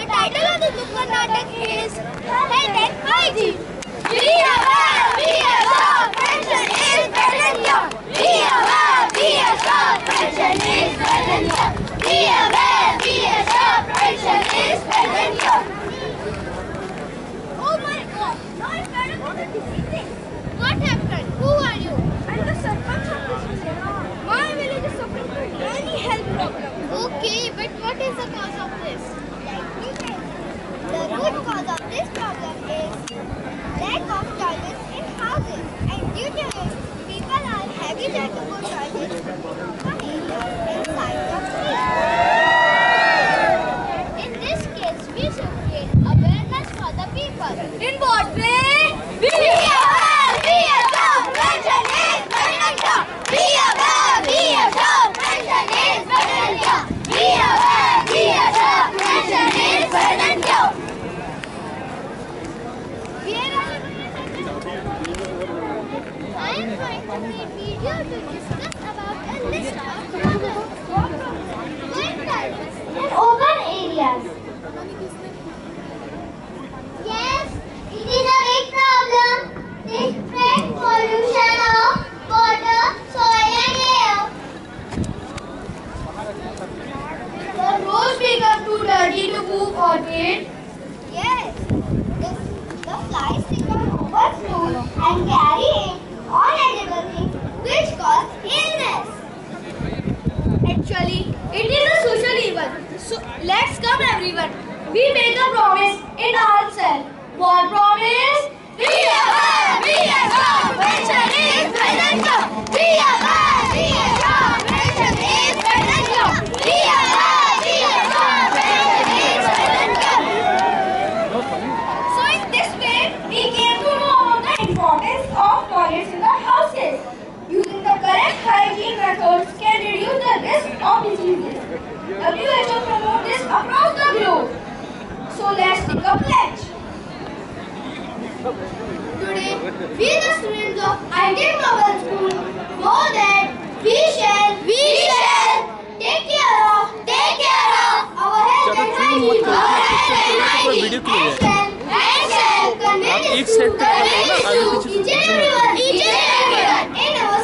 The title of the book Karnataka is Held at Paiji. I am going to read video to discuss about So let's come everyone. We make a promise in ourselves. What promise? We are of you WHO promotes this across the globe. So let's take a pledge. Today, we the students of ITM Global School know that we shall, we shall take care of, take care of our health and hygiene, our health and hygiene, and shall, and shall each and everyone, each and everyone in our